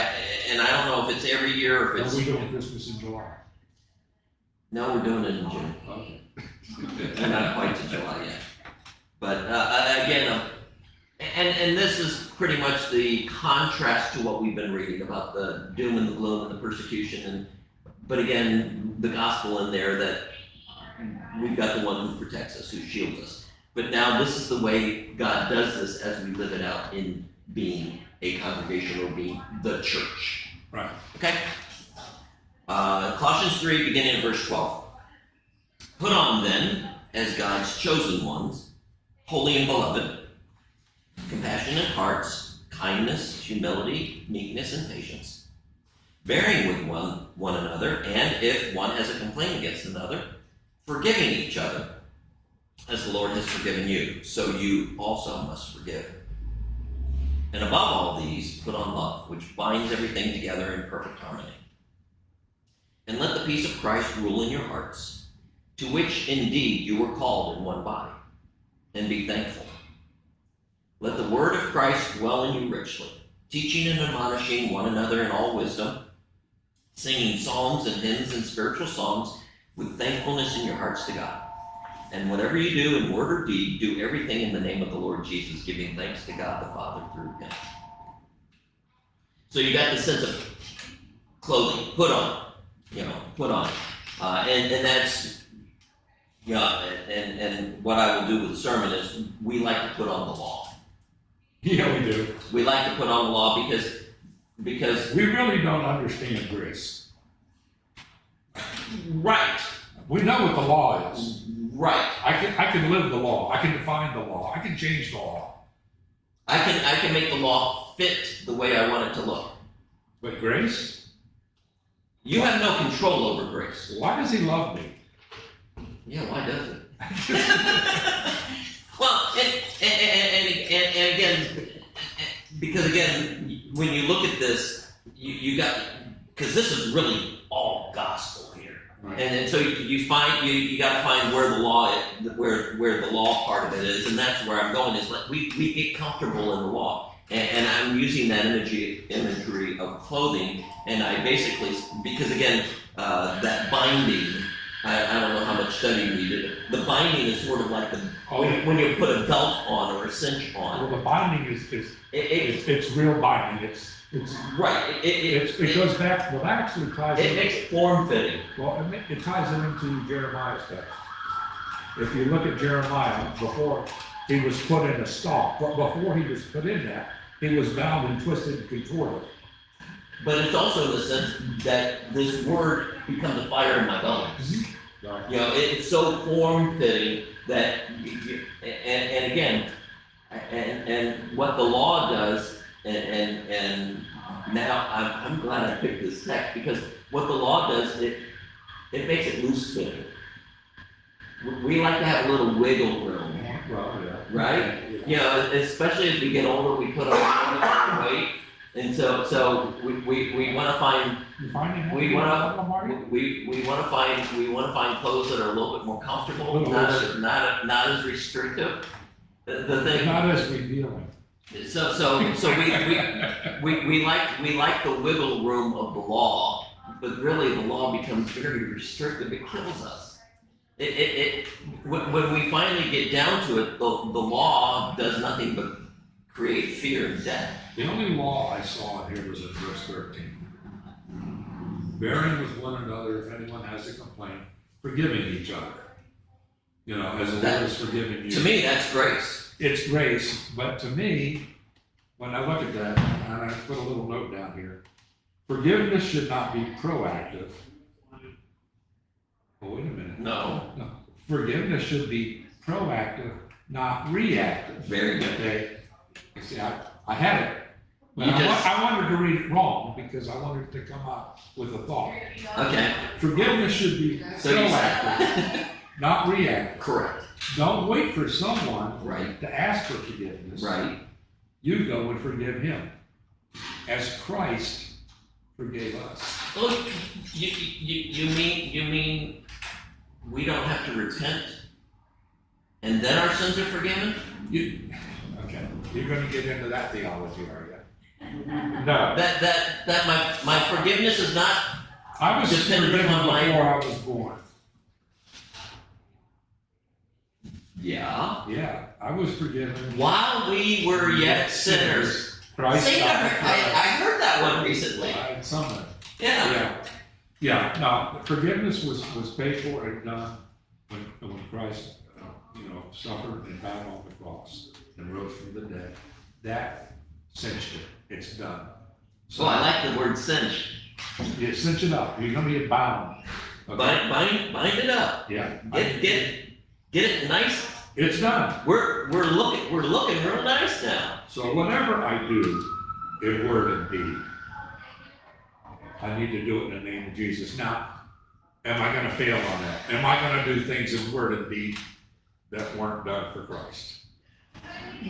and I don't know if it's every year or if Are we it's doing Christmas in July? no, we're doing it in June. Okay. We're not quite to July yet. But uh, uh, again, um, and and this is pretty much the contrast to what we've been reading about the doom and the gloom and the persecution, and but again, the gospel in there that we've got the one who protects us, who shields us. But now this is the way God does this as we live it out in being a congregation or being the church. Right. Okay? Uh, Colossians 3, beginning at verse 12. Put on then, as God's chosen ones, holy and beloved, compassionate hearts, kindness, humility, meekness, and patience, bearing with one, one another, and if one has a complaint against another, forgiving each other, as the Lord has forgiven you, so you also must forgive. And above all these, put on love, which binds everything together in perfect harmony. And let the peace of Christ rule in your hearts, to which indeed you were called in one body, and be thankful. Let the word of Christ dwell in you richly, teaching and admonishing one another in all wisdom, singing psalms and hymns and spiritual songs with thankfulness in your hearts to God. And whatever you do in word or deed, do everything in the name of the Lord Jesus, giving thanks to God the Father through him. So you got the sense of clothing, put on, you know, put on. Uh, and, and that's Yeah, and, and what I will do with the sermon is, we like to put on the law. Yeah, we do. We like to put on the law because, because, We really don't understand grace. right, We know what the law is. right. I can, I can live the law. I can define the law. I can change the law. I can, I can make the law fit the way I want it to look. But grace? You have no control over grace. Why does he love me? Yeah, why does it? well, and, and, and, and, again, because again, when you look at this, you, you got, because this is really all gospel here. Right. And, and so you, you find, you, you gotta find where the law, where, where the law part of it is, and that's where I'm going, is like, we, we get comfortable in the law. And, and I'm using that imagery, imagery of clothing, and I basically, because again, uh, that binding, I, I don't know how much study you needed. The binding is sort of like the Oh, when, yeah. when you put a belt on or a cinch Well, on. the binding is, is, It, it, it's, it's real binding. It's, it's, right. It, it, it's, it, it goes back, well, that actually ties it in, makes form fitting. well, it, ma- it ties it into Jeremiah's text. If you look at Jeremiah, before he was put in a stall, but before he was put in that, he was bound and twisted and contorted. But it's also in the sense that this word becomes a fire in my belly. Mm-hmm. Right. You know, it, it's so form fitting that, you, you, and, and again, and, and what the law does, and, and, and now I'm, I'm glad I picked this text because what the law does, it, it makes it loose fitting. We- We like to have a little wiggle room, Well, yeah. right? You know, especially as we get older, we put on more weight. And so, so we, we, we wanna find You finding that? We wanna- we, we want to find, we want to find clothes that are a little bit more comfortable, Little not, looser. not, not as restrictive. The, the thing, Not as revealing. so, so, so we, we, we, we like, we like the wiggle room of the law, but really the law becomes very restrictive, it kills us. It, it, it, when, when we finally get down to it, the, the law does nothing but create fear and death. The only law I saw in here was in verse thirteen. Bearing with one another if anyone has a complaint, forgiving each other. You know, as the Lord is forgiving you. To me, that's grace. It's grace, but to me, when I look at that, and I put a little note down here, forgiveness should not be proactive. Oh, wait a minute. No, No, forgiveness should be proactive, not reactive. very good. Okay, see, I, I had it, You I, just- I wanted to read it wrong because I wanted to come up with a thought. Okay, Forgiveness should be so proactive, not reactive. correct, Don't wait for someone right, to ask for forgiveness. right. You go and forgive him, as Christ forgave us. Well, you, you, you mean, you mean we don't have to repent and then our sins are forgiven? You, okay, you're gonna get into that theology, are you? No, That, that, that my, my forgiveness is not, I was forgiven upon my- before I was born. yeah, Yeah, I was forgiven. while we were yet sinners. Christ See, I, died heard- for I, I heard that one recently. Uh, Somewhere. Yeah, Yeah, yeah, no, forgiveness was, was paid for and done when, when Christ, uh, you know, suffered and died on the cross and rose from the dead. That cinched it, it's done. so I like the word cinch. You cinch it up, you're gonna be bound. Okay? Bind, bind, bind it up. Yeah. Get, get, get it nice. It's done. We're, we're looking, we're looking real nice now. So whatever I do in word and deed, I need to do it in the name of Jesus. Now, am I gonna fail on that? Am I gonna do things in word and deed that weren't done for Christ?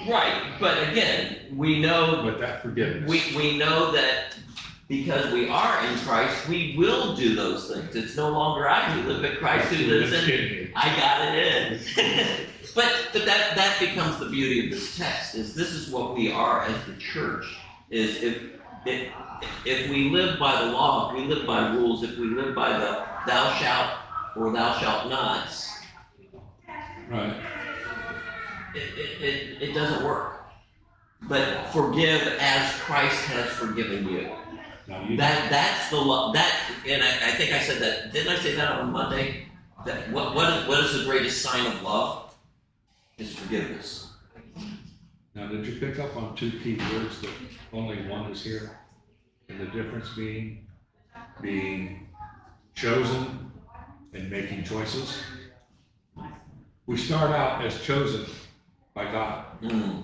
Right, but again, we know But that forgiveness. We, we know that because we are in Christ, we will do those things. It's no longer I who live, but Christ who lives in me. I got it in. but but that that becomes the beauty of this text. Is this is what we are as the church? Is if if if we live by the law, if we live by rules, if we live by the thou shalt or thou shalt nots, Right. It, it, it, it doesn't work. But forgive as Christ has forgiven you. You, That that's the lo- that and I, I think I said that didn't I say that on Monday? that, what, what, is- what is the greatest sign of love? Is forgiveness. Now, did you pick up on two key words that only one is here? And the difference being, being chosen and making choices? We start out as chosen by God, Hmm,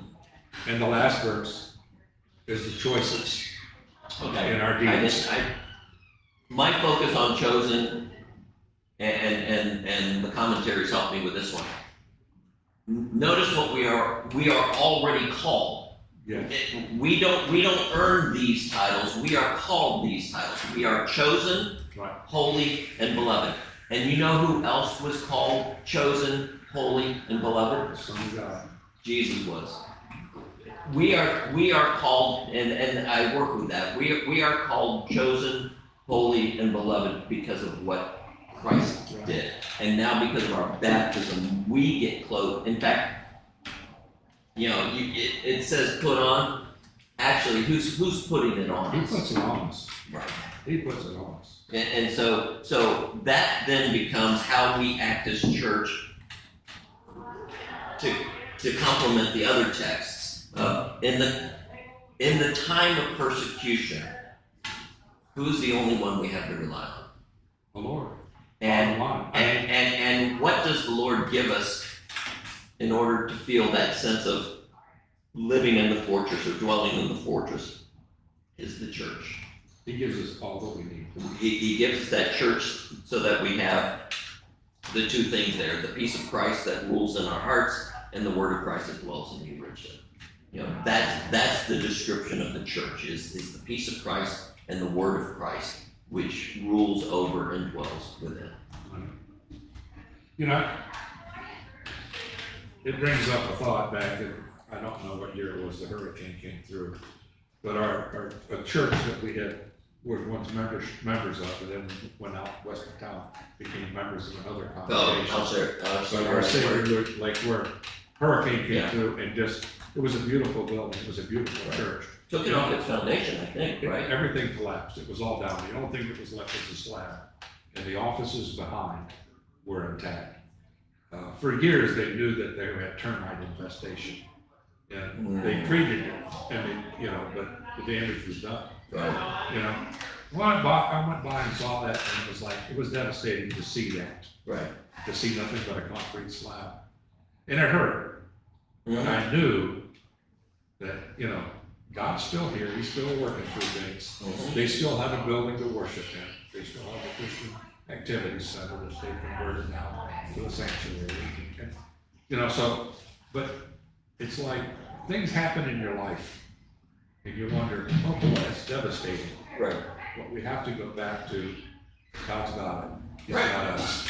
and the last verse is the choices okay. in our I just, I, my focus on chosen and, and, and the commentaries helped me with this one. Notice what we are, we are already called. Yes, It- We don't, we don't earn these titles, we are called these titles. We are chosen, right. holy, and beloved. And you know who else was called chosen, holy, and beloved? The Son of God. Jesus was. We are, we are called, and, and I work with that, we, we are called chosen, holy, and beloved because of what Christ did. And now because of our baptism, we get clothed, in fact, you know, you, it, it says put on, actually, who's, who's putting it on He puts it on us. Right. He puts it on us. And, and so, so that then becomes how we act as church to, to complement the other texts. Uh, in the, in the time of persecution, who's the only one we have to rely on? The Lord. And, and, and, and what does the Lord give us in order to feel that sense of living in the fortress or dwelling in the fortress? Is the church. He gives us all that we need. He, he gives us that church so that we have the two things there, the peace of Christ that rules in our hearts and the word of Christ that dwells in you richly. You know, that's, that's the description of the church is, is the peace of Christ and the word of Christ, which rules over and dwells within. You know, it brings up a thought back that, I don't know what year it was the hurricane came through, but our, our, a church that we had, was once members, members of, and then went out west of town, became members of another Oh, congregation. I'll share, I'll But our Savior like where hurricane came Yeah. through and just, it was a beautiful building, it was a beautiful Right. church. Took it off its foundation, I think, It- right? Everything collapsed, it was all down, the only thing that was left was a slab, and the offices behind were intact. Uh, for years, they knew that they had termite infestation, and they Mm. treated it, and they, you know, but the damage was done, Right, you know? Well, I bought, I went by and saw that, and it was like, it was devastating to see that, right. to see nothing but a concrete slab. And it hurt, but Mhm. I knew that, you know, God's still here, he's still working through things. Mhm. They still have a building to worship in. They still have a Christian activity center that they've converted now to a sanctuary. And, You know, so, but it's like, things happen in your life. And you wonder, oh boy, that's devastating. Right, But we have to go back to, God's. He's Right. got us.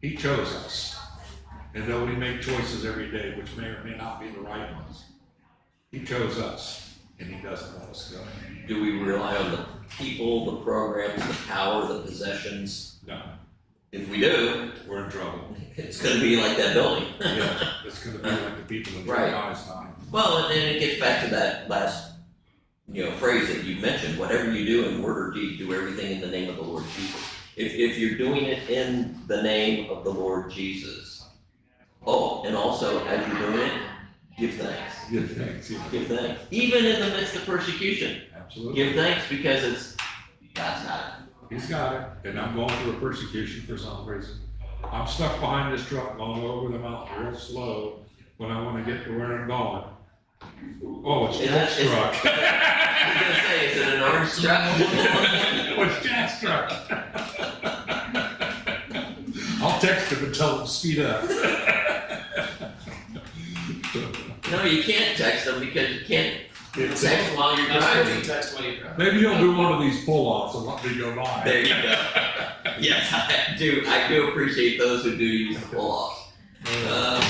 He chose us. And though we make choices every day, which may or may not be the right ones, He chose us, and He doesn't let us go. do we rely on the people, the programs, the power, the possessions? No, If we do, we're in trouble. it's gonna be like that building. Yeah, it's gonna be like the people in Right. Time. Well, and then it gets back to that last, you know, phrase that you mentioned, whatever you do in word or deed, do everything in the name of the Lord Jesus. If, if you're doing it in the name of the Lord Jesus, oh, and also as you're doing it, give thanks. Give thanks. yeah, Give thanks. Even in the midst of persecution, absolutely. give thanks because it's, God's got it. He's got it, and I'm going through a persecution for some reason. I'm stuck behind this truck going over the mountain real slow when I wanna get to where I'm going. Oh, it's Jack's truck. I was gonna say, is it an orange truck? Oh, it's Jack's truck. I'll text him and tell him to speed up. No, you can't text them because you can't It's- text while you're That's driving. what you text while you drive. Maybe he'll do one of these pull-offs and let me go by. There you go. Yes, I do. I do appreciate those who do use the pull-offs. Um,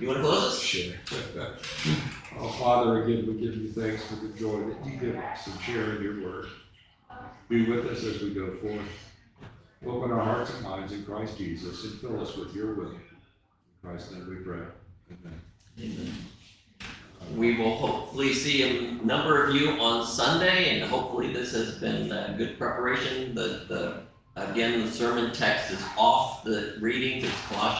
you want to close us? Sure. Oh, Father, again, we give you thanks for the joy that you give us in sharing your word. Be with us as we go forth. Open our hearts and minds in Christ Jesus and fill us with your will. In Christ's name we pray. Amen. We will hopefully see a number of you on Sunday, and hopefully this has been good preparation. The, the Again, the sermon text is off the readings, it's Colossians